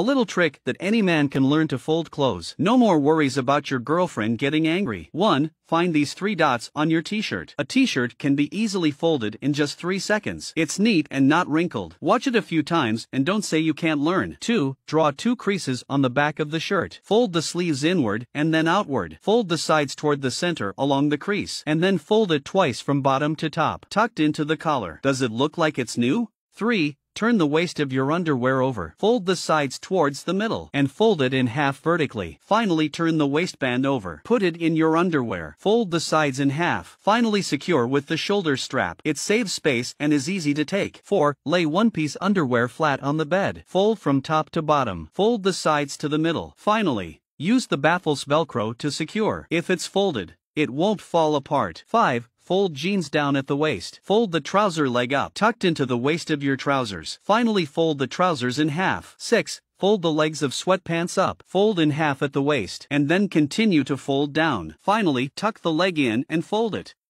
A little trick that any man can learn to fold clothes. No more worries about your girlfriend getting angry. 1. Find these three dots on your t-shirt. A t-shirt can be easily folded in just 3 seconds. It's neat and not wrinkled. Watch it a few times and don't say you can't learn. 2. Draw two creases on the back of the shirt. Fold the sleeves inward and then outward. Fold the sides toward the center along the crease and then fold it twice from bottom to top, tucked into the collar. Does it look like it's new? 3. Turn the waist of your underwear over. Fold the sides towards the middle and fold it in half vertically. Finally turn the waistband over. Put it in your underwear. Fold the sides in half. Finally secure with the shoulder strap. It saves space and is easy to take. 4. Lay one piece underwear flat on the bed. Fold from top to bottom. Fold the sides to the middle. Finally, use the baffles velcro to secure. If it's folded, it won't fall apart. 5. Fold jeans down at the waist. Fold the trouser leg up, tucked into the waist of your trousers. Finally fold the trousers in half. 6. Fold the legs of sweatpants up, fold in half at the waist, and then continue to fold down. Finally, tuck the leg in and fold it.